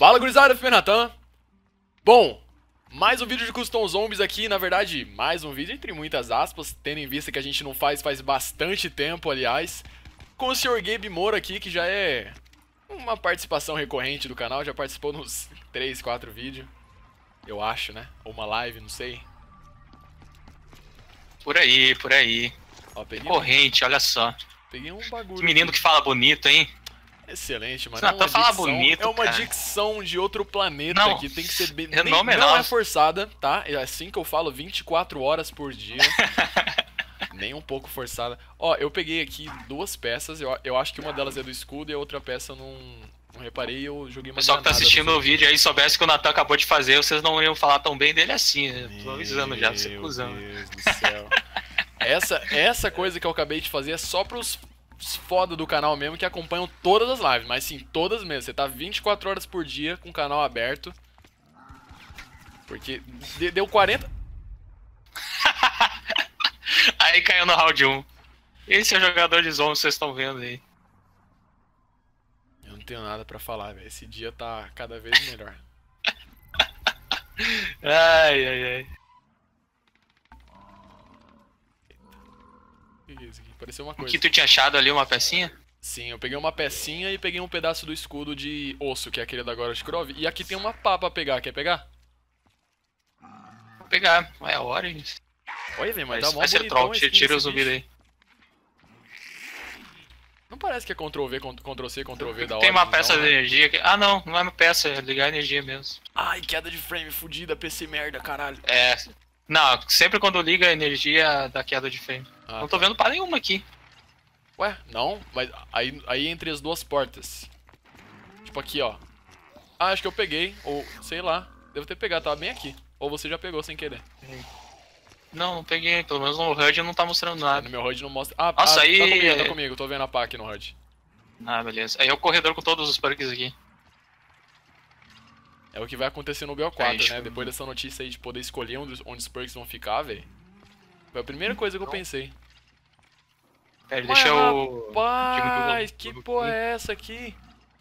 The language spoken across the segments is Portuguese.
Fala gurizada, Felipe Natan. Bom, mais um vídeo de Custom Zombies aqui, na verdade, mais um vídeo entre muitas aspas, tendo em vista que a gente não faz faz bastante tempo, aliás, com o Sr. Gabe Moura aqui, que já é uma participação recorrente do canal, já participou nos 3, 4 vídeos, eu acho, né? Ou uma live, não sei. Por aí, por aí. Ó, peguei, Corrente, olha só. peguei um bagulho. Que menino aqui. que fala bonito, hein? Excelente, mano. Natan é uma fala dicção, bonito, É uma cara. dicção de outro planeta Não, que tem que ser bem. é nem- não é forçada, tá? É assim que eu falo 24 horas por dia. nem um pouco forçada. Ó, eu peguei aqui duas peças. Eu, eu acho que uma delas é do escudo e a outra peça não, não reparei e eu joguei uma pessoal que tá assistindo o vídeo aí soubesse que o Natan acabou de fazer, vocês não iam falar tão bem dele assim, né? Tô avisando já, você Meu cuzão. Deus do céu. essa, essa coisa que eu acabei de fazer é só pros os foda do canal mesmo que acompanham todas as lives. Mas sim, todas mesmo. Você tá 24 horas por dia com o canal aberto. Porque de- deu 40. Aí caiu no round 1. Esse é o jogador de que vocês estão vendo aí. Eu não tenho nada pra falar, velho. Esse dia tá cada vez melhor. Ai, ai, ai. O que é isso aqui? Pareceu uma O coisa. que tu tinha achado ali, uma pecinha? Sim, eu peguei uma pecinha e peguei um pedaço do escudo de osso, que é aquele da Gorosh Krov. E aqui tem uma pá pra pegar. Quer pegar? Vou pegar. É a hora, gente. Olha, velho, mas Vai, dá mó vai bonitão troll, tira, tira o zumbi daí. Não parece que é Ctrl-V, Ctrl-C, Ctrl-V da hora. Tem uma peça de energia aqui. Ah, não, não é uma peça, é ligar a energia mesmo. Ai, queda de frame, fudida, PC merda, caralho. É. Não, sempre quando liga a energia dá queda de frame. Ah, não tô vendo para nenhuma aqui. Ué, não, mas aí, aí entre as duas portas. Tipo aqui, ó. Ah, acho que eu peguei, ou sei lá. Devo ter pegado, tava bem aqui. Ou você já pegou sem querer. Não, não peguei. Pelo menos no HUD não tá mostrando nada. No meu HUD não mostra. Ah, Nossa, ah, aí- tá comigo, tá comigo. Tô vendo a pá aqui no HUD. Ah, beleza. Aí é o corredor com todos os perks aqui. É o que vai acontecer no BO4, Aí, deixa né? eu- Depois dessa notícia aí de poder escolher onde, os- onde os perks vão ficar, velho. Foi a primeira coisa que eu pensei. Mas, deixa eu. Rapaz, que porra é essa aqui?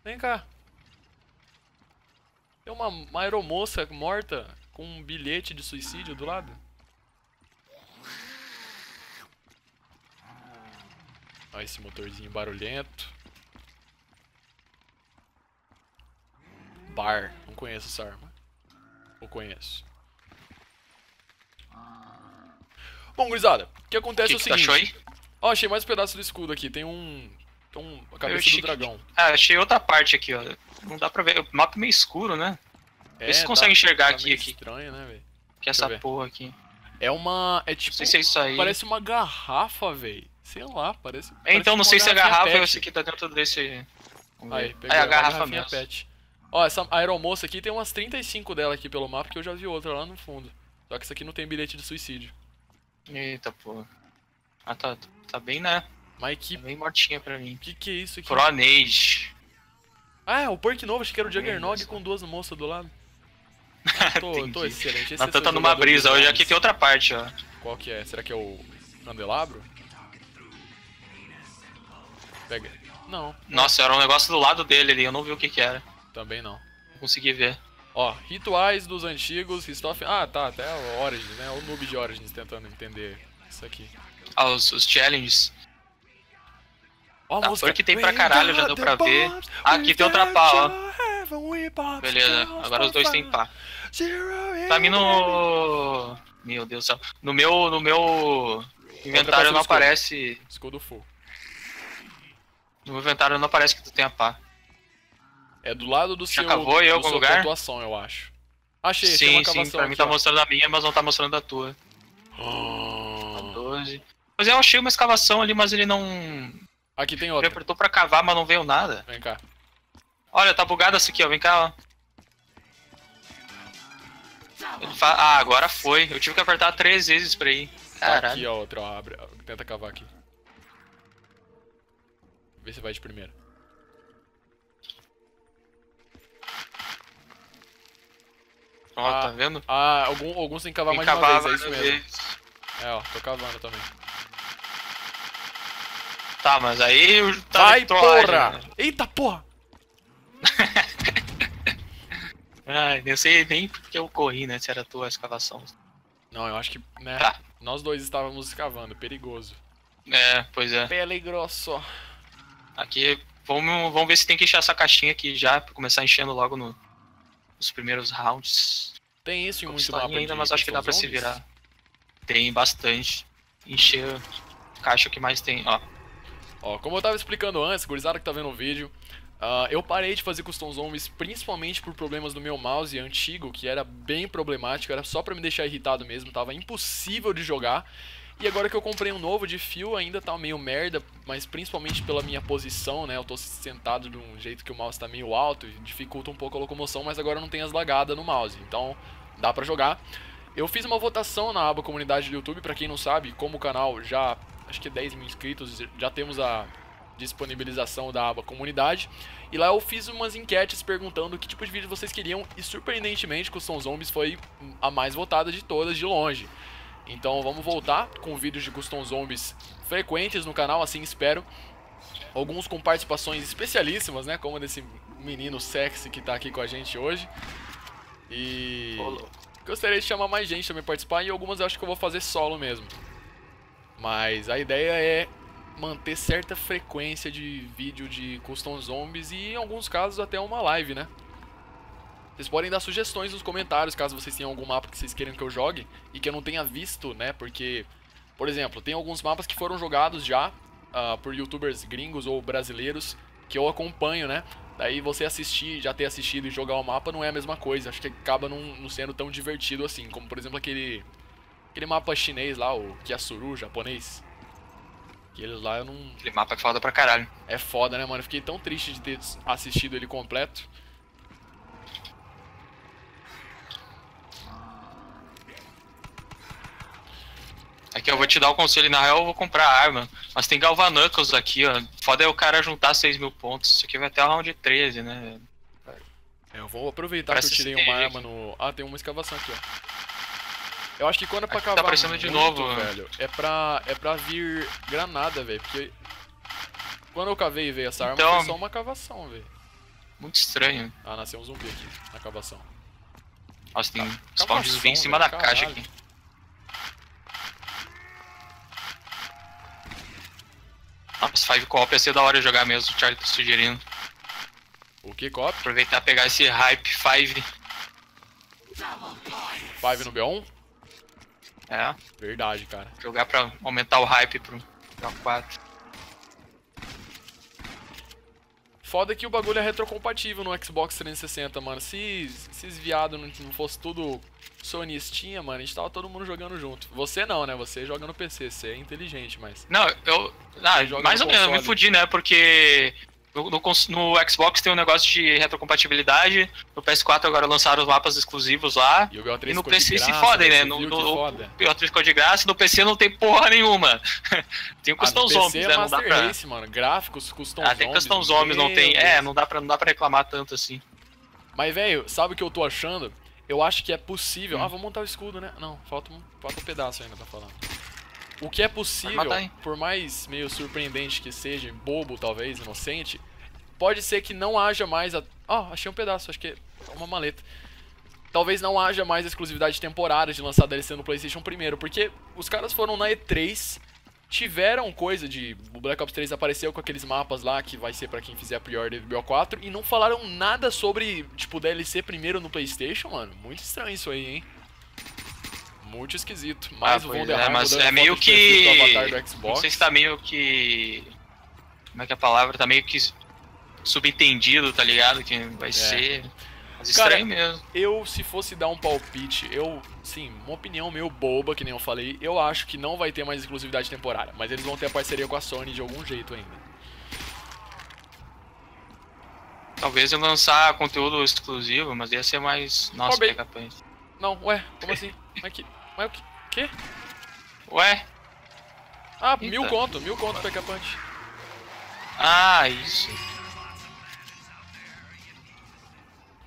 Vem cá. Tem uma, uma aeromoça morta com um bilhete de suicídio do lado. Olha esse motorzinho barulhento. Bar. Não conheço essa arma. Ou conheço? Bom, gurizada, o que acontece que, é o seguinte. aí? Ó, achei mais um pedaço do escudo aqui. Tem um. Tem um. A cabeça achei do que- dragão. Ah, achei outra parte aqui, ó. Não dá pra ver. O mapa é meio escuro, né? Vê se consegue enxergar tá aqui, aqui. estranho, né, velho? Que é essa porra aqui. É uma. É Não tipo. sei se é isso aí. Parece uma garrafa, velho. Sei lá, parece. É, parece então não uma sei se é garrafinha garrafa ou esse aqui tá dentro desse. Aí, peguei é a garrafa mesmo. pet. Ó, essa aeromoça aqui tem umas 35 dela aqui pelo mapa, que eu já vi outra lá no fundo. Só que essa aqui não tem bilhete de suicídio. Eita porra. Ah, tá, tá bem, né? Mas que. Tá bem mortinha pra mim. Que que é isso aqui? Pronage. Ah, é o perk novo, achei que era o Juggernog com duas moças do lado. Ah, tô, tô excelente. Esse seu tá numa brisa. Hoje aqui tem outra parte, ó. Qual que é? Será que é o candelabro? Pega. Não, Nossa, era um negócio do lado dele ali. Eu não vi o que que era. também não. Não consegui ver. Ó, rituais dos antigos, Ristoff... Ah, tá, até o Origins, né? O noob de Origins tentando entender isso aqui. Ah, os, os challenges. Ó, a Ah, música. porque tem pra caralho, já deu pra ver. Ah, aqui tem outra pá, ó. Beleza, agora os dois fun. pá. Pra mim no. Meu Deus do céu. No meu. No meu. Inventário não aparece. Escudo full. No meu inventário não aparece que tu tem a pá. É do lado do Já seu, cavou em algum lugar? pontuação, eu acho. Achei, sim, uma sim, pra mim aqui, tá ó. mostrando a minha, mas não tá mostrando a tua. Ah. 12. Mas eu achei uma escavação ali, mas ele não. Aqui tem Ele outra. apertou pra cavar, mas não veio nada. Vem cá. Olha, tá bugado essa aqui, ó. Vem cá, ó. Ele Ah, agora foi. Eu tive que apertar três vezes pra ir. Tá Caralho. Aqui, ó, outra, ó. Abre, tenta cavar aqui. Vê se vai de primeira. Ó, Ah. tá vendo? Ah, algum, alguns tem que cavar Tem mais de uma vez, é isso mesmo. É, ó, tô cavando também. Tá, mas aí tá Vai, porra! né? Eita, porra! Ah, nem sei nem porque eu corri, né? Se era tua escavação. Não, eu acho que, né? Tá. Nós dois estávamos escavando, perigoso. É, pois é. Pele grosso. Aqui, vamos, vamos ver se tem que encher essa caixinha aqui já, pra começar enchendo logo no, nos primeiros rounds. Tem isso em muito mapa ainda, mas acho que dá pra Custom se Zombies? virar. Tem bastante. Encher caixa que mais tem, ó. Ó, como eu tava explicando antes, gurizada que tá vendo o vídeo, ah, eu parei de fazer Custom Zombies principalmente por problemas do meu mouse antigo, que era bem problemático, era só pra me deixar irritado mesmo, tava impossível de jogar. E agora que eu comprei um novo de fio, ainda tá meio merda, mas principalmente pela minha posição, né? Eu tô sentado de um jeito que o mouse tá meio alto e dificulta um pouco a locomoção, mas agora não tem as lagadas no mouse, então dá pra jogar. Eu fiz uma votação na aba comunidade do YouTube, pra quem não sabe, como o canal já, acho que 10 mil inscritos, já temos a disponibilização da aba comunidade. E lá eu fiz umas enquetes perguntando que tipo de vídeo vocês queriam e surpreendentemente Custom Zombies foi a mais votada de todas de longe. Então vamos voltar com vídeos de Custom Zombies frequentes no canal, assim espero. Alguns com participações especialíssimas, né? Como desse menino sexy que tá aqui com a gente hoje. E louco. gostaria de chamar mais gente também participar e algumas eu acho que eu vou fazer solo mesmo. Mas a ideia é manter certa frequência de vídeo de Custom Zombies e em alguns casos até uma live, né? Vocês podem dar sugestões nos comentários caso vocês tenham algum mapa que vocês queiram que eu jogue e que eu não tenha visto, né? Porque, por exemplo, tem alguns mapas que foram jogados já ah, por youtubers gringos ou brasileiros que eu acompanho, né? Daí você assistir, já ter assistido e jogar o mapa não é a mesma coisa. Acho que acaba não, não sendo tão divertido assim. Como por exemplo aquele. Aquele mapa chinês lá, o Kyasuru japonês. Aquele lá eu não. Aquele mapa é foda pra caralho. É foda, né, mano? Eu fiquei tão triste de ter assistido ele completo. Aqui eu vou te dar o conselho, na real eu vou comprar arma. Mas tem Galvanuckles aqui, ó. Foda é o cara juntar 6 mil pontos. Isso aqui vai até a round 13, né? É, eu vou aproveitar Parece que eu tirei uma arma no. Ah, tem uma escavação aqui, ó. Eu acho que quando é pra Aqui tá cavar aparecendo de muito, novo, né? velho, é pra, é pra vir granada, velho. Porque quando eu cavei e veio essa arma, Então- foi só uma cavação, velho. Muito estranho. Ah, nasceu um zumbi aqui na cavação. Nossa, tem Ca- spawn de zumbi em cima velho, da caixa caralho. aqui. Nossa, Five Co-op ia ser da hora jogar mesmo, o Charlie tá sugerindo. O que, Cop? Aproveitar e pegar esse hype 5. 5 no B1? É, Verdade, cara. jogar pra aumentar o hype pro, pro 4. Foda que o bagulho é retrocompatível no Xbox 360, mano. Se se esses viados não, não fosse tudo sonistinha, mano, a gente tava todo mundo jogando junto. Você não, né? Você joga no PC, você é inteligente, mas. Não, eu. Ah, joga mais ou menos, eu me fudi, né? Porque no, no no Xbox tem um negócio de retrocompatibilidade. No PS4 agora lançaram os mapas exclusivos lá. E o BO3 E no PC se graça, fodem, né? você No, no, foda. ficou de graça, no PC não tem porra nenhuma. tem o Ah, Custom PC Zombies, é né? Não dá pra. Race, mano. Gráficos, custom Ah, tem. Custom Zombies, não tem. É, não dá, pra, não dá pra reclamar tanto assim. Mas, velho, sabe o que eu tô achando? Eu acho que é possível. Hum. Ah, vou montar o escudo, né? Não, falta um, falta um pedaço ainda, tá falando. O que é possível, matar, por mais meio surpreendente que seja, bobo talvez, inocente, pode ser que não haja mais a. Ó, achei um pedaço, acho que é uma maleta. Talvez não haja mais exclusividade temporária de lançar DLC no PlayStation primeiro, porque os caras foram na E3, tiveram coisa de. O Black Ops 3 apareceu com aqueles mapas lá que vai ser pra quem fizer a pre-order do BO4 e não falaram nada sobre, tipo, DLC primeiro no PlayStation, mano. Muito estranho isso aí, hein? Muito esquisito. Mas Ah, o é, mas é meio que. Não sei se tá meio que. Como é que é a palavra? Tá meio que subentendido, tá ligado? Que vai ser. Mas É. Cara, estranho mesmo. Eu, se fosse dar um palpite, eu, sim, uma opinião meio boba, que nem eu falei, eu acho que não vai ter mais exclusividade temporária, mas eles vão ter a parceria com a Sony de algum jeito ainda. Talvez eu lançar conteúdo exclusivo, mas ia ser mais. Nossa, bem. pega punch. Não, ué, como assim? Mas que. Mas o que? Quê? Ué? Ah, Eita. mil conto, mil conto Pekka Punch. Ah, isso.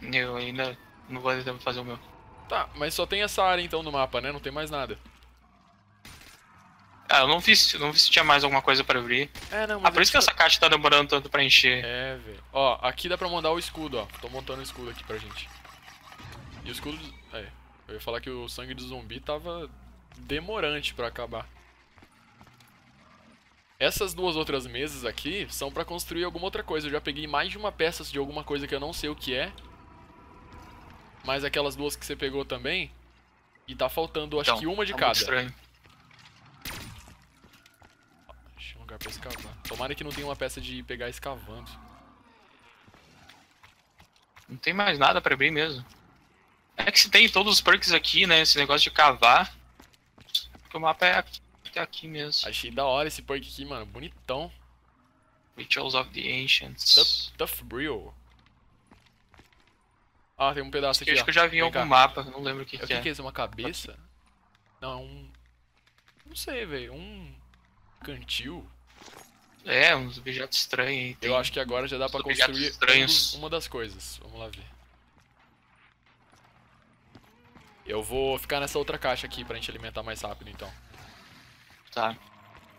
Eu ainda não vou tentar fazer o meu. Tá, mas só tem essa área então no mapa, né? Não tem mais nada. Ah, eu não vi, se- não vi se tinha mais alguma coisa pra abrir. É, não, mas. Ah, por isso que essa caixa tá demorando tanto pra encher. É, velho. Ó, aqui dá pra mandar o escudo, ó. Tô montando o escudo aqui pra gente. E o escudo. É, eu ia falar que o sangue do zumbi tava demorante pra acabar. Essas duas outras mesas aqui são pra construir alguma outra coisa. Eu já peguei mais de uma peça de alguma coisa que eu não sei o que é. Mas aquelas duas que você pegou também. E tá faltando, acho Então, que uma de tá cada. estranho. Achei um lugar pra escavar. Tomara que não tenha uma peça de pegar escavando. Não tem mais nada pra abrir mesmo. É que se tem todos os perks aqui, né? Esse negócio de cavar. Porque o mapa é aqui, é aqui mesmo. Achei da hora esse perk aqui, mano. Bonitão. Rituals of the Ancients. Tough, tough Brill. Ah, tem um pedaço aqui, eu acho ó. que eu já vi em algum cá. mapa, não lembro o que, O que que, é. que é isso? Uma cabeça? Não, é um... Não sei, velho. Um... Cantil? É, uns objetos estranhos aí. Eu acho que agora já dá pra construir estranhos. uma das coisas. Vamos lá ver. Eu vou ficar nessa outra caixa aqui pra gente alimentar mais rápido, então. Tá.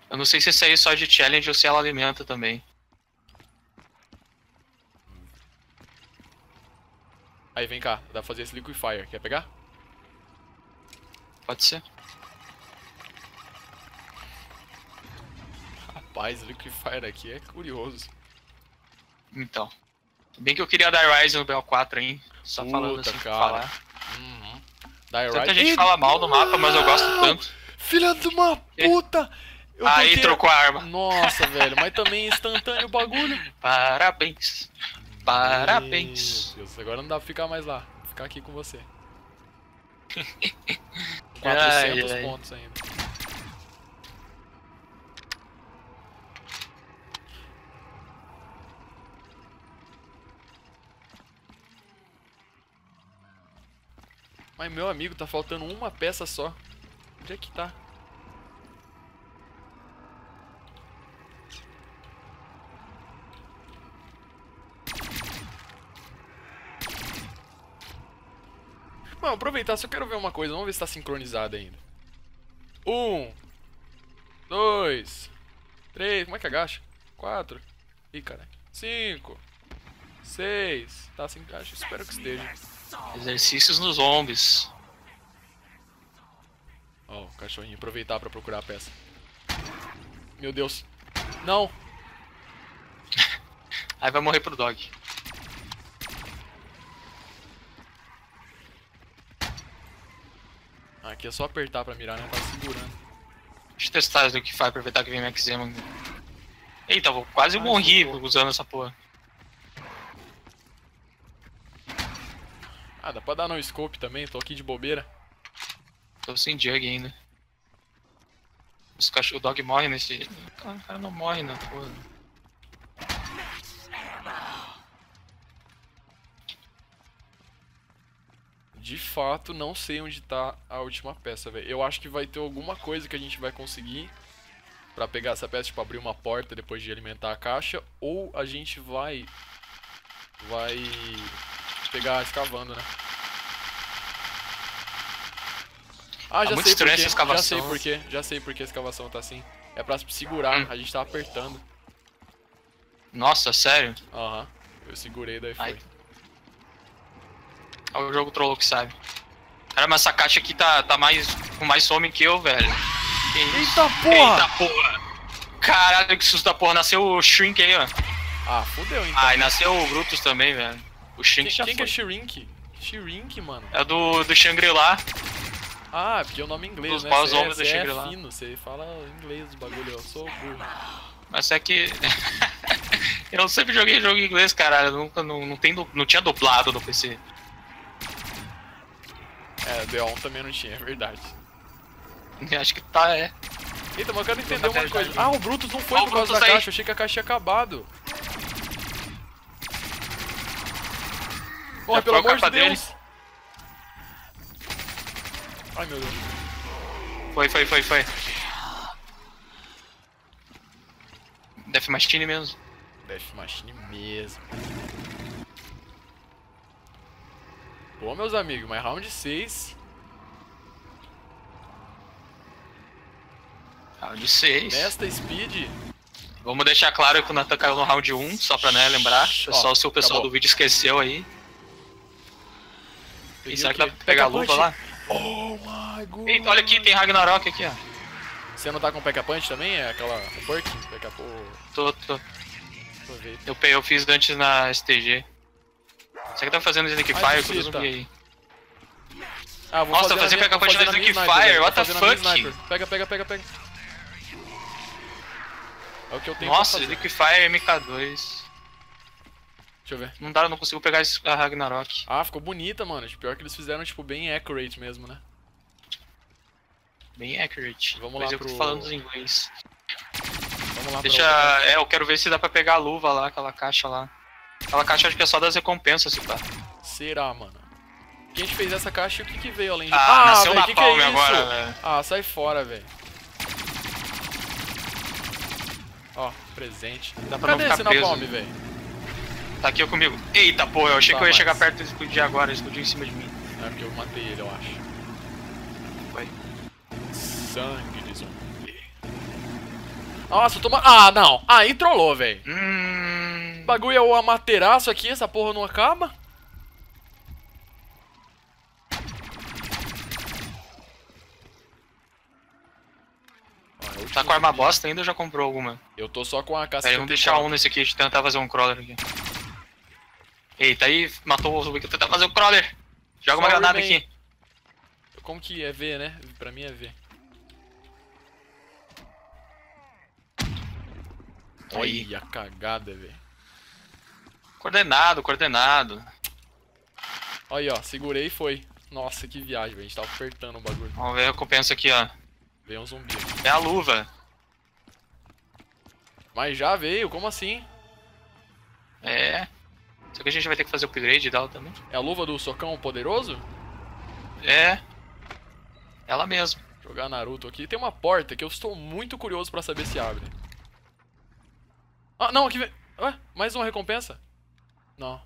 Eu não sei se esse aí é só de challenge ou se ela alimenta também. Aí, vem cá. Dá pra fazer esse liquefier. Quer pegar? Pode ser. Rapaz, o liquefier aqui é curioso. Então. Bem que eu queria dar Rise no BO4, hein? Só falando Puta, assim por cara. falar. Uhum. Die Tanta right. gente fala mal do mapa, mas eu gosto tanto. Filha de uma puta! Eu Aí troquei- trocou a arma. Nossa, velho, mas também é instantâneo o bagulho. Parabéns. Parabéns. Deus, agora não dá pra ficar mais lá. Vou ficar aqui com você. Ai, 400 ai. pontos ainda. Mas meu amigo, tá faltando uma peça só. Onde é que tá? Mano, aproveitar, só quero ver uma coisa. Vamos ver se tá sincronizado ainda. Um. Dois. Três. Como é que agacha? Quatro. Ih, caralho. Cinco. Seis. Tá sem caixa. Espero que esteja. Exercícios nos zombies. Ó, o cachorrinho. Aproveitar pra procurar a peça. Meu Deus. Não. Aí vai morrer pro dog. Aqui é só apertar pra mirar, né? Tá segurando. Deixa eu testar isso que faz, aproveitar que vem Max Zemo. Eita, eu quase Ai, morri usando essa porra. Ah, dá pra dar no scope também. Tô aqui de bobeira. Tô sem jug ainda. Os cachorro, o dog morre nesse. Cara, o cara não morre na porra. De fato, não sei onde tá a última peça, velho. Eu acho que vai ter alguma coisa que a gente vai conseguir pra pegar essa peça, tipo, abrir uma porta depois de alimentar a caixa, ou a gente vai vai pegar escavando, né? Ah, Tá já muito sei por estranha quê. essa escavação. Já sei por quê. Já sei por que a escavação tá assim. É pra segurar, Hum. a gente tá apertando. Nossa, sério? Aham. Eu segurei, daí foi. Ai. É o jogo trollou que sabe. Cara, mas essa caixa aqui tá, tá mais. com mais some que eu, velho. Que isso? Eita porra! Eita porra! Caralho, que susto da porra. Nasceu o Shrink aí, ó. Ah, fudeu então. Ah, e nasceu o Brutus também, velho. O quem Shrink já quem que é foi. Shrink? Shrink, mano. É do, do Shangri-La. Ah, porque é o nome inglês, Dos né? Você é, homens do é Shangri-La. fino, você fala inglês os bagulho, eu sou burro. Mas é que. eu sempre joguei jogo em inglês, caralho. eu Nunca, não, não, tem, não tinha dublado no PC. É, D1 também não tinha, é verdade. Acho que tá, é. Eita, mas eu quero entender uma coisa. Ah, o Brutus não foi Ó, o por causa da aí. caixa, eu achei que a caixa tinha acabado. Porra, pelo amor de dele? Deus. Ai, meu Deus. Foi, foi, foi, foi. Death Machine mesmo. Death Machine mesmo. Bom, meus amigos, mas round 6. Round 6. Nesta speed. Vamos deixar claro que o Nathan caiu no round 1, só pra né, lembrar. Pessoal, Ó, se o pessoal acabou. do vídeo esqueceu aí. E será que dá pra pegar a luva lá? Oh my god. Eita, olha aqui, tem Ragnarok aqui, ó. Você não tá com P.K. Punch também? É aquela perk? P.K. Tô, tô. Eu, eu fiz antes na STG. Será que tá fazendo Snake Fire com o zumbi aí? Ah, vou Nossa, fazer fazer fazer na na minha Snake Fire, what the fuck? Pega, pega, pega, pega. É o que eu tenho Nossa. Snake Fire MK2. Deixa eu ver. Não dá, eu não consigo pegar a Ragnarok. Ah, ficou bonita, mano. Pior que eles fizeram, tipo, bem accurate mesmo, né? Bem accurate. Vamos Mas lá eu tô pro- falando em inglês. Vamos lá Deixa. pra. É, eu quero ver se dá pra pegar a luva lá, aquela caixa lá. Aquela caixa acho que é só das recompensas, se pá. Será, mano? Quem fez essa caixa e o que que veio além de... Ah, nasceu velho, na que que é agora, velho. Ah, sai fora, velho. Ó, presente. Dá pra Cadê não esse ficar preso. Napalm, velho? Tá aqui comigo. Eita porra, eu achei Tá, que eu ia mas- chegar perto e explodir agora, ele explodiu em cima de mim. É porque eu matei ele, eu acho. Foi. Sangue de zumbi. Nossa, toma... Ah, não. Aí trollou, velho. Hum. Bagulho é o amateraço aqui, essa porra não acaba? É Tá com arma bosta ainda ou já comprou alguma? Eu tô só com a caça Pera aí, vamos deixar um nesse aqui, deixa eu tentar fazer um crawler aqui. Eita, aí matou o zumbi que eu tentar fazer um crawler. Joga uma granada man. aqui. Como que é V, né? Pra mim é V. Olha a cagada, velho. Coordenado, coordenado. Olha aí, ó. Segurei e foi. Nossa, que viagem. A gente tava apertando o bagulho. Vamos ver a recompensa aqui, ó. Veio um zumbi. É a luva. Mas já veio, como assim? É. Só que a gente vai ter que fazer upgrade e tal também. É a luva do socão poderoso? É. Ela mesmo. Jogar Naruto aqui. Tem uma porta que eu estou muito curioso pra saber se abre. Ah, não, aqui vem. Ué, mais uma recompensa? Não.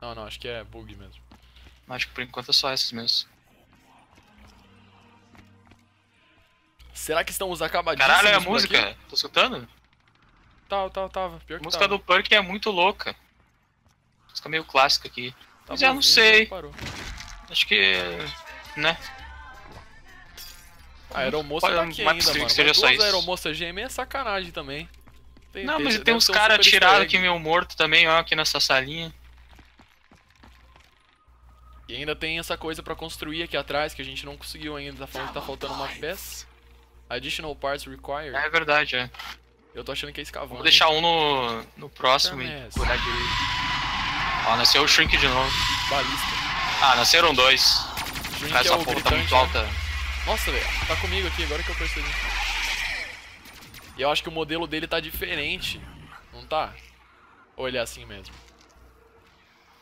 Não, não, acho que é bug mesmo. Acho que por enquanto é só essas mesmo. Será que estão os acabadíssimos Caralho, é a música. aqui? Tô escutando? Tava, tava, tava. Pior A que música tava. do Punk é muito louca. Música meio clássica aqui. Tava Mas eu não sei. parou. Acho que. Né? A aeromoça Pode- tá aqui ainda, mano. duas aeromoças gêmeas é sacanagem também. Tem- Não, mas tem uns caras atirados aqui meio morto também, ó, aqui nessa salinha. E ainda tem essa coisa pra construir aqui atrás que a gente não conseguiu ainda. Tá falando que tá faltando uma peça. Additional parts required. É verdade, é. Eu tô achando que é escavando. Vou deixar um no, no próximo e cuidar direito. Ó, nasceu o Shrink de novo. Balista. Ah, nasceram dois. Shrink é essa o porra tá muito né? alta. Nossa, velho. Tá comigo aqui, agora que eu percebi. E eu acho que o modelo dele tá diferente. Não tá? Ou ele é assim mesmo?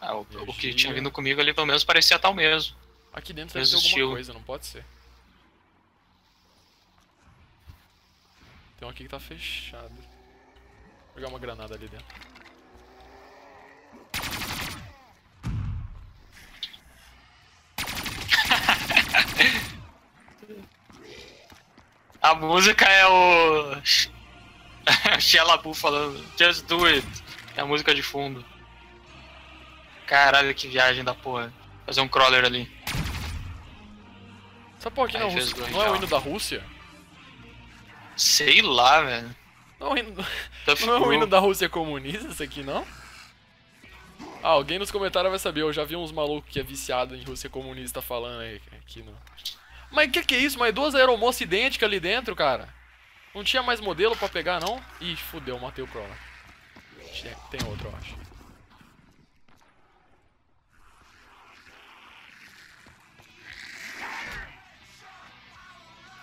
Ah, o, o que tinha vindo comigo ali pelo menos parecia tal mesmo. Aqui dentro deve ter alguma estilo. coisa, não pode ser. Tem um aqui que tá fechado. Vou jogar uma granada ali dentro. A música é o. Shellabu falando Just do it. É a música de fundo. Caralho, que viagem da porra. Fazer um crawler ali. Essa porra aqui Ai, na fez Rússia. Não é o hino da Rússia? Sei lá, velho. Não é o hino, Tough não é o hino da Rússia comunista isso aqui, não? Ah, alguém nos comentários vai saber. Eu já vi uns malucos que é viciado em Rússia comunista falando aí aqui no. Mas que que é isso? Mas duas aeromoças idênticas ali dentro, cara. Não tinha mais modelo pra pegar, não? Ih, fudeu, matei o Crawler. Tem outro, eu acho.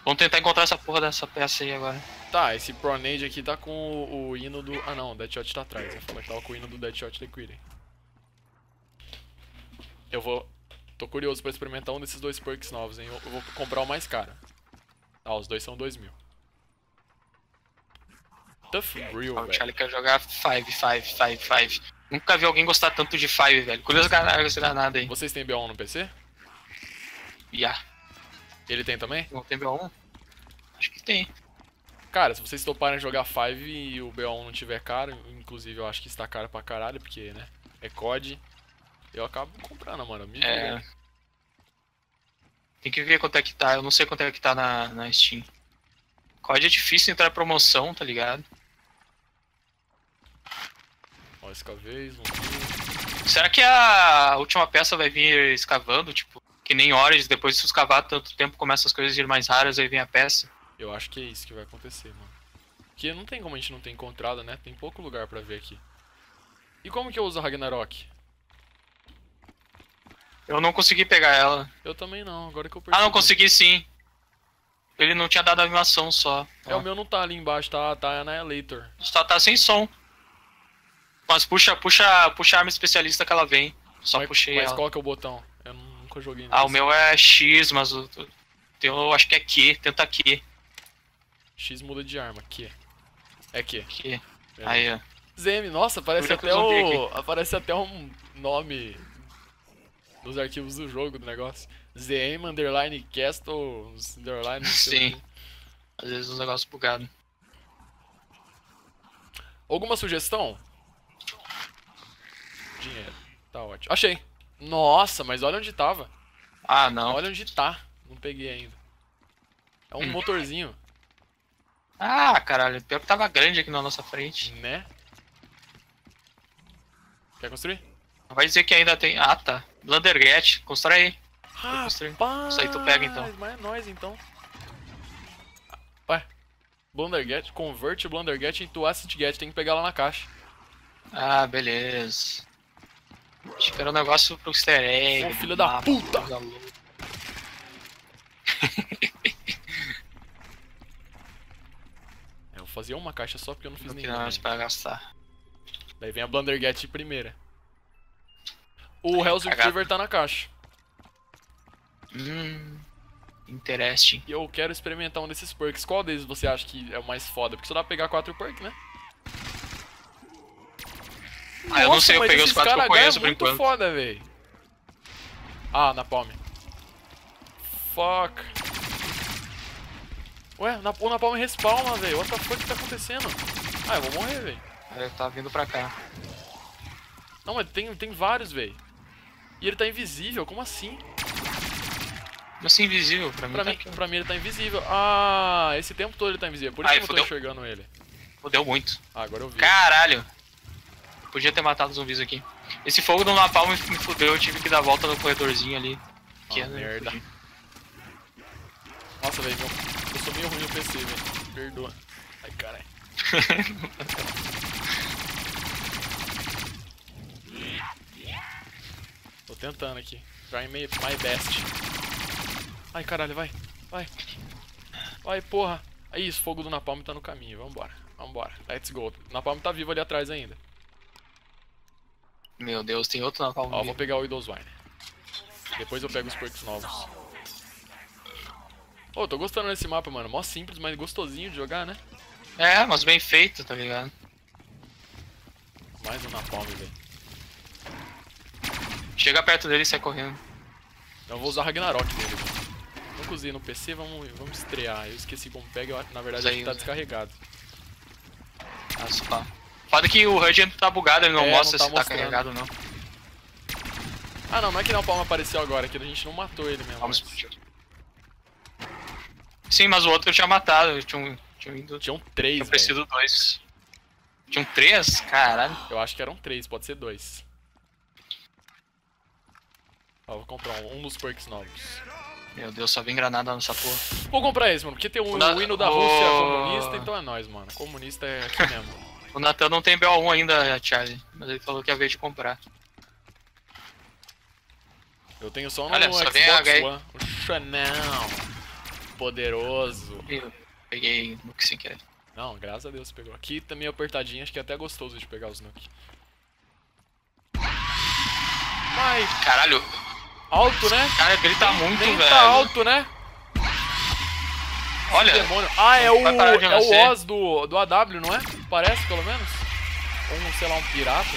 Vamos tentar encontrar essa porra dessa peça aí agora. Tá, esse Pronade aqui tá com o, o hino do. Ah não, o Deadshot tá atrás. Eu falei que tava com o hino do Deadshot Liquiding. Eu vou. Tô curioso pra experimentar um desses dois perks novos, hein? Eu, eu vou comprar o mais caro. Ah, os dois são dois mil. Tough Real, o. Charlie quer jogar 5, 5, 5, 5. Nunca vi alguém gostar tanto de 5, velho. Curioso ganhar essa granada aí. Vocês têm BO1 no PC? Ya. Ele tem também? Não tem B1? Acho que tem. Cara, se vocês toparem jogar 5 e o BO1 não tiver caro, inclusive eu acho que está caro pra caralho, porque, né? É COD. Eu acabo comprando, mano. Me É. vira. Tem que ver quanto é que tá. Eu não sei quanto é que tá na, na Steam. COD é difícil entrar em promoção, tá ligado? Ó, ver. Será que a última peça vai vir escavando? Tipo, que nem horas depois de se escavar tanto tempo, começa as coisas a ir mais raras, aí vem a peça. Eu acho que é isso que vai acontecer, mano. Porque não tem como a gente não ter encontrado, né? Tem pouco lugar pra ver aqui. E como que eu uso a Ragnarok? Eu não consegui pegar ela. Eu também não, agora que eu Ah, percebi. não, consegui sim. Ele não tinha dado animação só. É, o meu não tá ali embaixo, tá, tá Annihilator. Só tá sem som. Mas puxa, puxa, puxa a arma especialista que ela vem. Só mas, puxei mas ela. qual que é o botão? Eu nunca joguei Ah, o meu é X, mas o teu eu acho que é Q. Tenta Q. X muda de arma, Q. É Q. Q. Aí, ó. ZM, nossa, já até o. Aparece até um nome nos arquivos do jogo do negócio. ZM underline castle underline. Sim. Às vezes uns negócios bugados. Alguma sugestão? Dinheiro. Tá ótimo. Achei. Nossa, mas olha onde tava. Ah, não. Olha onde tá. Não peguei ainda. É um Hum. motorzinho, Ah, caralho. Pior que tava grande aqui na nossa frente. né? Quer construir? Vai dizer que ainda tem. Ah, tá. Blundergat. Constrói aí. Rapaz, Isso aí tu pega, então. Mas é nóis então. Ué. Blundergat, converte o Blundergat into Acid Get, tem que pegar lá na caixa. Ah, beleza. Acho que era um negócio pro easter egg. Ô, filho da puta! eu fazia uma caixa só porque eu não fiz Não nenhuma. não, ainda. pra gastar. Daí vem a Blundergat de primeira. O Hell's. Retriever tá na caixa. Hum. Interesting. E eu quero experimentar um desses perks. Qual deles você acha que é o mais foda? Porque só dá pra pegar quatro perks, né? Ah, eu não sei, eu peguei os quatro que eu conheço é por muito enquanto. foda, velho. Ah, na palme. Fuck. Ué, na, o Napalm respawna, velho. What the fuck que tá acontecendo? Ah, eu vou morrer, velho. Ele tá vindo pra cá. Não, mas tem, tem vários, velho. E ele tá invisível, como assim? Como assim invisível? Pra mim Pra tá mim, aqui. pra mim ele tá invisível. Ah, esse tempo todo ele tá invisível. Por isso Ai, que eu não tô fudeu. enxergando ele. Fudeu muito. Ah, agora eu vi. Caralho! Podia ter matado os zumbis aqui. Esse fogo do Napalm me fudeu, eu tive que dar a volta no corredorzinho ali. Que Ah, é, né, merda. Nossa, velho, eu sou meio ruim no PC, velho. Perdoa. Ai, caralho. Tô tentando aqui. Try my, my best. Ai, caralho, vai. Vai. Vai, porra. Aí, isso, fogo do Napalm tá no caminho. Vambora. Vambora. Let's go. O Napalm tá vivo ali atrás ainda. Meu Deus, tem outro Napalm. Ó, vivo. vou pegar o Widowswine. Depois eu pego os perks novos. Ô, tô gostando desse mapa, mano. Mó simples, mas gostosinho de jogar, né? É, mas bem feito, tá ligado? Mais um Napalm, velho. Chega perto dele e sai correndo. Então eu vou usar Ragnarok velho. Nunca usei no PC, vamos, vamos estrear. Eu esqueci como pega, eu na verdade que tá descarregado. Ah, só. Foda que o HUD tá bugado, ele não É, mostra não tá se tá mostrando. carregado ou não. Ah não, não é que Napalm apareceu agora, é que a gente não matou ele mesmo. Vamos explodir. Sim, mas o outro eu tinha matado, eu tinha, um, tinha ido. Tinham três, Tinha velho. preciso dois. Tinham três? Caralho. Eu acho que eram três, pode ser dois. Ó, vou comprar um, um dos perks novos. Meu Deus, só vem granada nessa porra. Vou comprar esse, mano, porque tem O da- o hino da Rússia comunista, então é nóis, mano. Comunista é aqui mesmo. O Natan não tem BO1 ainda, Charlie. Mas ele falou que ia ver de comprar. Eu tenho só no Olha, só Xbox One. O Chanel. Poderoso. Eu peguei no que sem querer. Não, graças a Deus você pegou. Aqui também apertadinho, acho que é até gostoso de pegar os Nuke. Mas, Caralho, alto, né? cara grita muito, Nem velho. tá alto, né? Olha. Ah, é o, é o Oz do, do AW, não é? Parece, pelo menos. Ou um, sei lá, um pirata.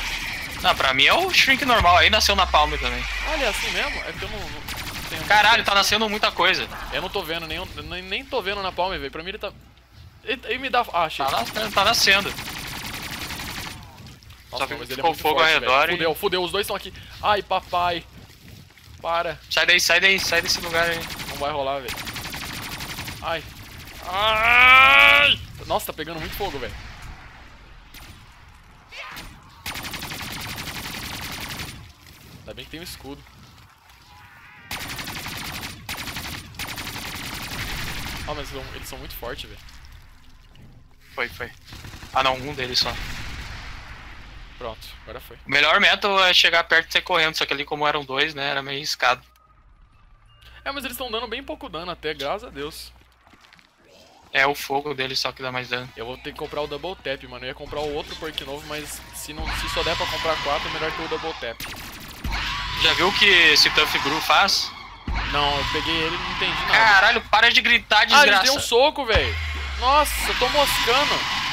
não, pra mim é o Shrink normal, aí nasceu na Palme também. Olha, é assim mesmo? É que eu não, não tenho... Caralho, tá nascendo muita coisa. Eu não tô vendo, nem, nem, nem tô vendo na palma, velho. Pra mim ele tá... Ele, ele me dá... Ah, achei. Tá nascendo, tá nascendo. Nossa, só que mas ele é ficou muito fogo forte, ao redor e- Fudeu, fudeu. Os dois estão aqui. Ai, papai. Para. Sai daí, sai daí, sai desse lugar aí. Não vai rolar, velho. Ai. Ai! Nossa, tá pegando muito fogo, velho. Ainda bem que tem um escudo. Ah, mas eles são, eles são muito fortes, velho. Foi, foi. Ah não, um deles só. Pronto, agora foi. O melhor método é chegar perto e sair correndo, só que ali como eram dois, né, era meio escado. É, mas eles estão dando bem pouco dano até, graças a Deus. É o fogo deles só que dá mais dano. Eu vou ter que comprar o Double Tap, mano. Eu ia comprar o outro perk novo, mas se, não, se só der pra comprar quatro, é melhor ter o Double Tap. Já viu o que esse Tough Brew faz? Não, eu peguei ele e não entendi nada. Caralho, para de gritar, ah, desgraça. ele deu um soco, velho. Nossa, eu tô moscando.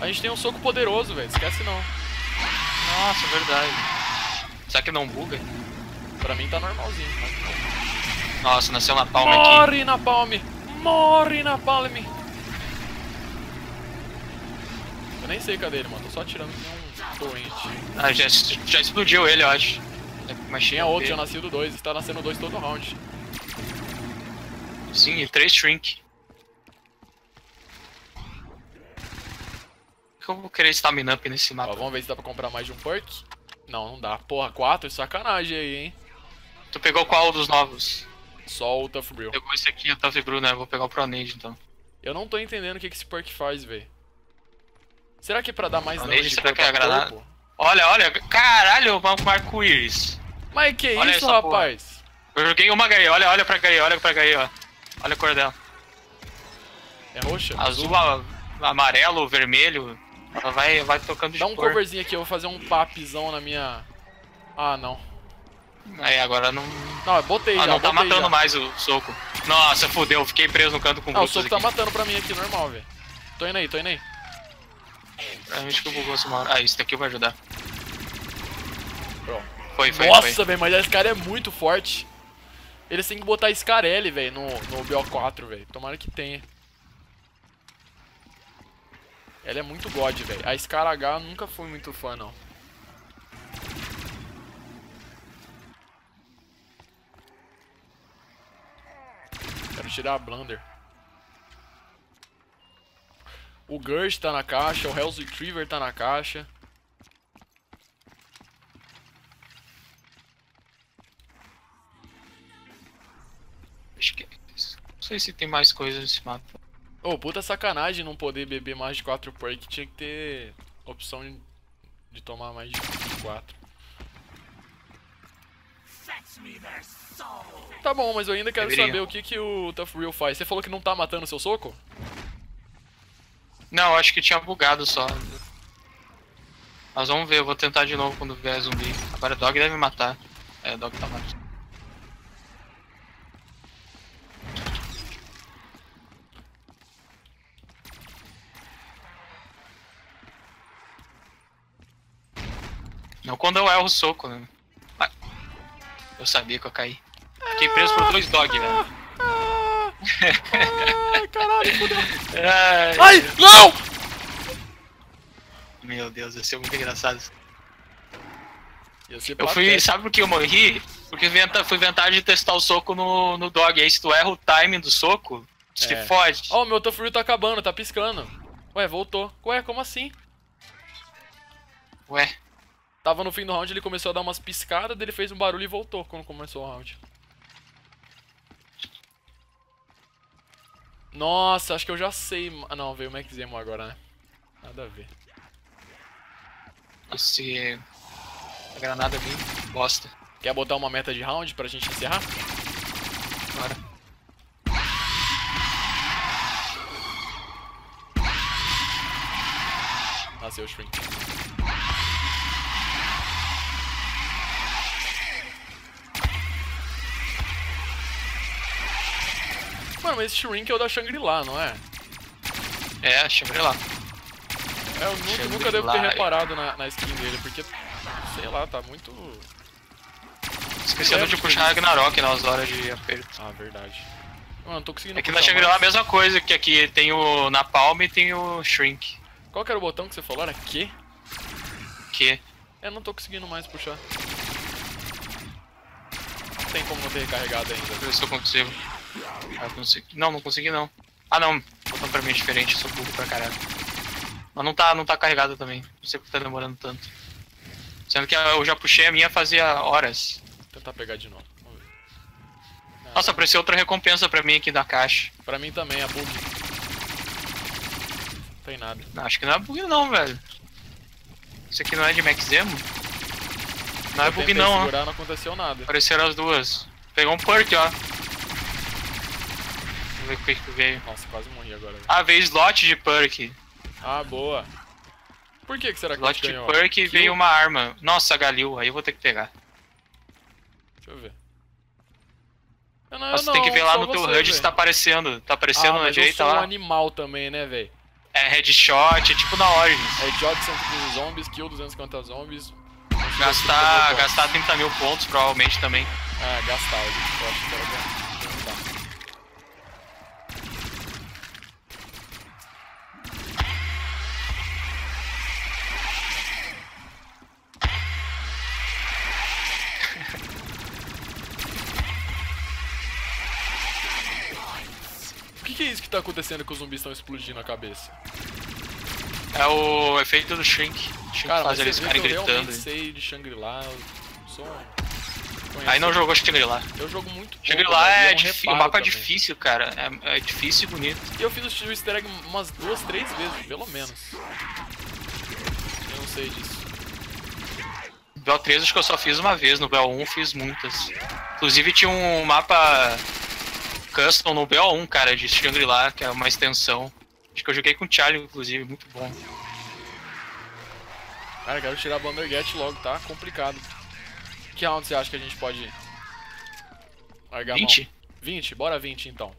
A gente tem um soco poderoso, velho. Esquece não. Nossa, verdade. Será que não buga? Pra mim tá normalzinho. Nossa, nasceu na palma aqui. Morre na palme! Morre na palme! Eu nem sei cadê ele, mano. Tô só atirando com um doente. Ah, já, já explodiu ele, eu acho. Mas Tinha outro, tinha nascido dois. Está nascendo dois todo round. Sim, e três shrink. Que eu vou querer stamina up nesse mapa? Ó, vamos ver se dá pra comprar mais de um perk. Não, não dá. Porra, quatro? Sacanagem aí, hein? Tu pegou qual dos novos? Só o Tough Brew. Pegou esse aqui, o Tough Brew, né? Vou pegar o Pronade, então. Eu não tô entendendo o que, que esse perk faz, velho. Será que é pra dar mais de será que é a a granada? corpo? Olha, olha, caralho, o arco-íris. Mas que Olha isso, essa porra. rapaz? Eu joguei uma Gary, olha, olha pra Gary, olha pra Gary, ó. Olha a cor dela. É roxa? Azul, amarelo, vermelho. Ela vai, vai tocando de Dá um cor. coverzinho aqui, eu vou fazer um papzão na minha... Ah, não. Aí agora não. Não, botei Ah, já, não tá matando já. mais o soco. Nossa, fudeu, fiquei preso no canto com Ah, o soco aqui. tá matando pra mim aqui, normal, velho. Tô indo aí, tô indo aí. Acho que eu bugou essa hora. Ah, isso daqui vai ajudar. Pronto. Foi, foi, Nossa, velho, mas esse cara é muito forte. Eles têm que botar Scarelli, velho, no, no BO4, velho. Tomara que tenha. Ela é muito god, velho. A Scar H eu nunca fui muito fã, não. Quero tirar a Blunder. O Gurge tá na caixa, o Hell's Retriever tá na caixa. Acho que. Não sei se tem mais coisa nesse mapa. Ô, puta sacanagem não poder beber mais de 4 perk. Tinha que ter opção de, de tomar mais de 4. Tá bom, mas eu ainda quero Deveria. saber o que, que o Tough Real faz. Você falou que não tá matando seu soco? Não, acho que tinha bugado só. Mas vamos ver, eu vou tentar de novo quando vier zumbi. Agora o Dog deve matar. É, o Dog tá matando. Não quando eu erro o soco, né? Ah, Eu sabia que eu caí. Fiquei preso por dois dog, velho. Ai, caralho, fudeu. Ai, Ai, não! Meu Deus, ia ser muito engraçado. Eu fui, sabe por que eu morri? Porque inventa, fui inventar de testar o soco no, no dog. Aí se tu erra o timing do soco, se É. fode. Ó, meu Tough Real tá acabando, tá piscando. Ué, voltou. Ué, como assim? Ué, Tava no fim do round, ele começou a dar umas piscadas, ele fez um barulho e voltou quando começou o round. Nossa, acho que eu já sei. Ah, não, veio o Max Zemo agora, né? Nada a ver. esse. A granada ali, bosta. Quer botar uma meta de round pra gente encerrar? Bora. Nasceu o Shrink. Mano, mas esse Shrink é o da Shangri-La, não é? É, Shangri-La. É, eu nunca, nunca devo ter é. reparado na, na skin dele, porque, sei lá, tá muito... Esquecendo É, de puxar Ragnarok nas horas de aperto. Ah, verdade. Mano, não tô conseguindo Aqui na puxar Shangri-La é a mesma coisa, que aqui tem o Napalm e tem o Shrink. Qual que era o botão que você falou? Era Q? Que É, não tô conseguindo mais puxar. tem como não ter recarregado ainda. Ver se eu consigo. Ah, eu consegui. Não, não consegui não. Ah não, botão pra mim é diferente, eu sou burro pra caralho. Mas não tá, não tá carregado também. Não sei porque tá demorando tanto. Sendo que eu já puxei a minha fazia horas. Vou tentar pegar de novo. Vamos ver. Ah, Nossa, apareceu outra recompensa pra mim aqui da caixa. Pra mim também, é bug. Não tem nada. Não, acho que não é bug não, velho. Isso aqui não é de Max Emo? Não é Eu bug tentei não, ó. segurar, não aconteceu nada. Apareceram as duas. Pegou um perk, ó. Ver o que veio. Nossa, quase morri agora. Ah, veio slot de perk. Ah, boa. Por que, que será que Slot gente de ganhou? perk Kill? veio uma arma. Nossa, Galil, aí eu vou ter que pegar. Deixa eu ver. Eu não, eu você tem que não, ver lá no teu você, HUD se velho. tá aparecendo. Tá aparecendo ah, na direita eu sou um lá. animal também, né, velho? É headshot, é tipo na Origins. É idiota 115 zombies, kill 250 zombies. Não chega a 30 Gastar, gastar 30 mil pontos, provavelmente também. Ah, gastar, eu eu acho que era isso que tá acontecendo que os zumbis estão explodindo a cabeça? É o efeito do Shrink. Shrink Cara, faz eles ficarem eu gritando. realmente sei de Shangri-La, eu sou um... Aí não jogou Shangri-La. Eu jogo muito Shangri-La e é um difí- o mapa é também. difícil, cara. É, é difícil e bonito. E eu fiz o easter egg umas duas, três vezes, pelo menos. Eu não sei disso. BO3 acho que eu só fiz uma vez, no BO1 fiz muitas. Inclusive tinha um mapa custom no BO1, cara, de Shangri-La, que é uma extensão. Acho que eu joguei com o Charlie, inclusive, muito bom. Cara, quero tirar a Banderget logo, tá? Complicado. Que round você acha que a gente pode largar a mão? 20? 20? Bora 20 então.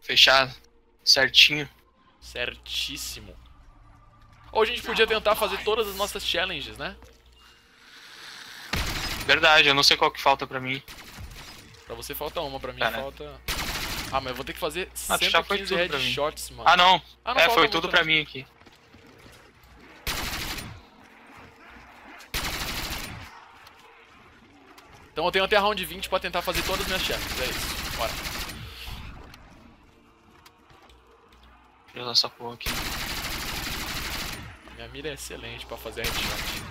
Fechado. Certinho. Certíssimo. Ou a gente podia tentar fazer todas as nossas challenges, né? Verdade, eu não sei qual que falta pra mim. Pra você falta uma, pra mim Cara. falta... Ah, mas eu vou ter que fazer Ah, já foi 115 tudo pra mim. headshots, mano. Ah, não. Ah, não é, foi tudo né? pra mim aqui. Então eu tenho até a round 20 pra tentar fazer todas as minhas challenges, é isso. Bora. Deixa eu usar essa porra aqui. Minha mira é excelente pra fazer headshot.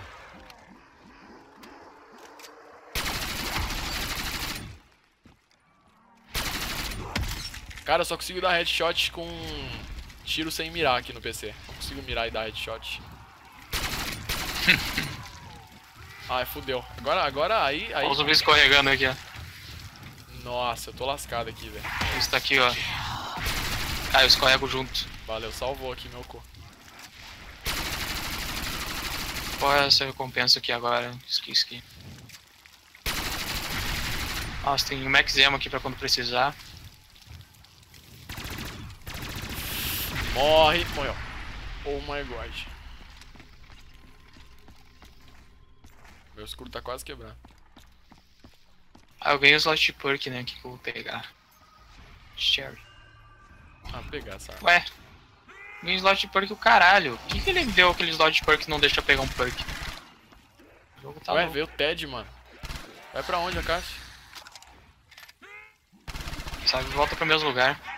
Cara, eu só consigo dar headshot com tiro sem mirar aqui no PC. Não consigo mirar e dar headshot. Ai, fudeu. Agora, agora aí, aí... Olha os zumbis escorregando aqui, ó. Nossa, eu tô lascado aqui, velho. Isso tá aqui, ó. Ah, eu escorrego junto. Valeu, salvou aqui meu cu. Qual é essa recompensa aqui agora? Esqueci aqui. Nossa, tem um Max Emo aqui pra quando precisar. Morre, morreu. Oh my god. Meu escudo tá quase quebrando. Ah, eu ganhei o slot de perk, né? Que que eu vou pegar? Cherry. Ah, vou pegar arma. Ué, ganhei slot de perk o caralho. Por que, que ele deu aquele slot de perk que não deixa eu pegar um perk? O jogo tá Ué, louco. veio o Ted, mano. Vai pra onde a caixa? Sabe, volta pro mesmo lugar.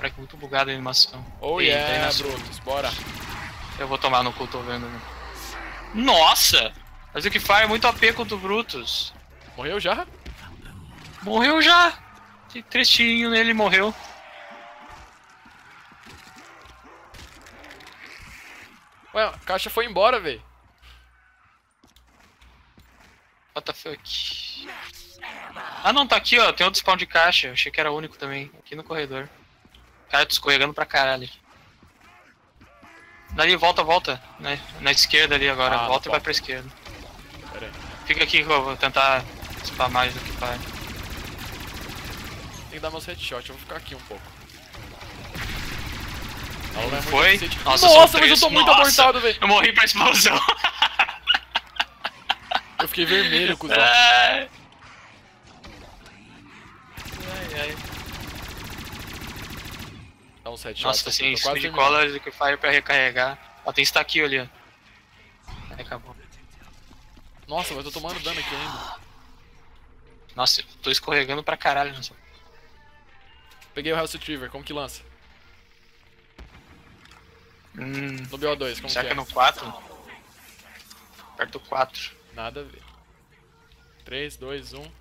Cara, que muito bugado a animação. oh Eita, yeah. Brutus, bora. Eu vou tomar no cu, tô vendo. né? Nossa! Mas o que faz é muito AP contra o Brutus. Morreu já? Morreu já! Tem três tirinhos nele e morreu. Ué, a caixa foi embora, velho. What the fuck? Ah não, tá aqui ó, tem outro spawn de caixa. Eu achei que era o único também, aqui no corredor. Cara, tô escorregando pra caralho. Dali, volta, volta. Né? Na esquerda ali agora. Ah, volta e vai pra esquerda. Pera aí. Fica aqui que eu vou tentar spamar mais do que vai. Tem que dar meus headshots, eu vou ficar aqui um pouco. Não é Foi? Nossa, Nossa, mas eu tô muito Nossa. abortado, velho. Eu morri pra explosão. Eu fiquei vermelho, cuzão. Ai. Ai, ai. Dá uns headshots. Nossa, assim, tô quase speed terminando. cola, liquefire pra recarregar. Ó, tem stack ali, ó. Acabou. Nossa, mas eu tô tomando dano aqui ainda. Nossa, eu tô escorregando pra caralho nessa. Peguei o Hell's Retriever, como que lança? Hum, No BO2, como será que que é? é no 4? Perto do 4. Nada a ver. 3, 2, 1.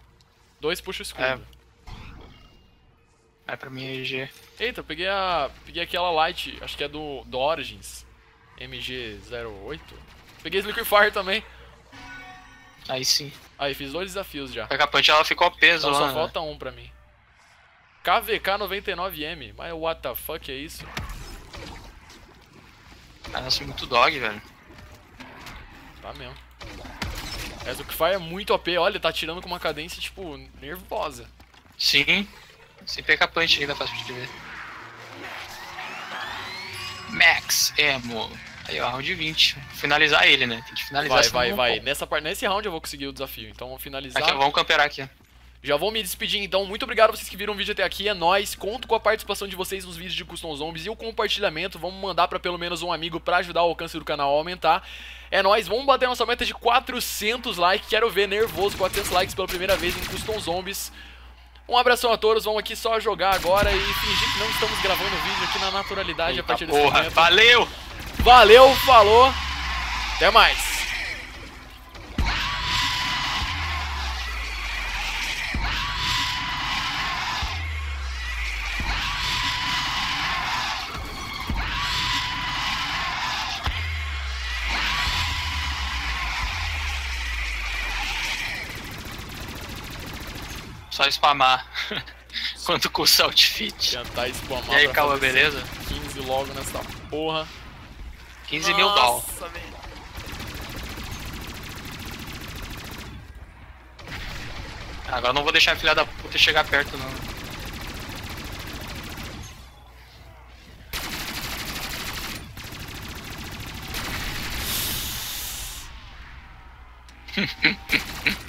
2 puxa o escudo. É. Vai pra minha EG. Eita, eu peguei a. Peguei aquela light, acho que é do, do Origins. MG08. Peguei Liquifire também. Aí sim. Aí, fiz dois desafios já. A Capante ela ficou peso Então lá. só né? falta um pra mim. KVK 99M. Mas what the fuck é isso? Ah, nossa, muito dog, velho. Tá mesmo. Essa Liquifire é muito OP, olha, tá tirando com uma cadência, tipo, nervosa. Sim. Sempre é capante ainda, fácil de ver. Max Emo. Aí, ó, round 20. Finalizar ele, né? Tem que finalizar Vai, vai, vai. Nessa, par- nesse round eu vou conseguir o desafio. Então vamos finalizar. Aqui, vamos camperar aqui. Já vou me despedir então. Muito obrigado a vocês que viram o vídeo até aqui. É nóis. Conto com a participação de vocês nos vídeos de Custom Zombies e o compartilhamento. Vamos mandar pra pelo menos um amigo pra ajudar o alcance do canal a aumentar. É nóis. Vamos bater nossa meta de 400 likes. Quero ver nervoso 400 likes pela primeira vez em Custom Zombies. Um abração a todos. Vamos aqui só jogar agora e fingir que não estamos gravando o vídeo aqui na naturalidade a Eita partir desse porra, momento. valeu! Valeu, falou. Até mais. Só spamar. Quanto custa o outfit? Tentar spamar E aí, calma, beleza? 15 logo nessa porra. 15 mil doll. Nossa, velho. Agora eu não vou deixar a filha da puta chegar perto, não.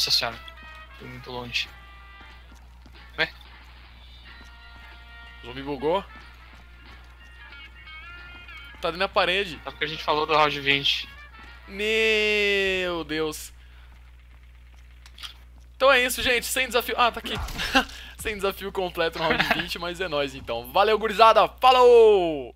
Nossa senhora. Fui muito longe. Ué? O zumbi bugou. Tá dentro da parede. Só porque a gente falou do round 20. Meu Deus. Então é isso, gente. Sem desafio. Ah, tá aqui. Sem desafio completo no round 20, mas é nóis então. Valeu, gurizada. Falou!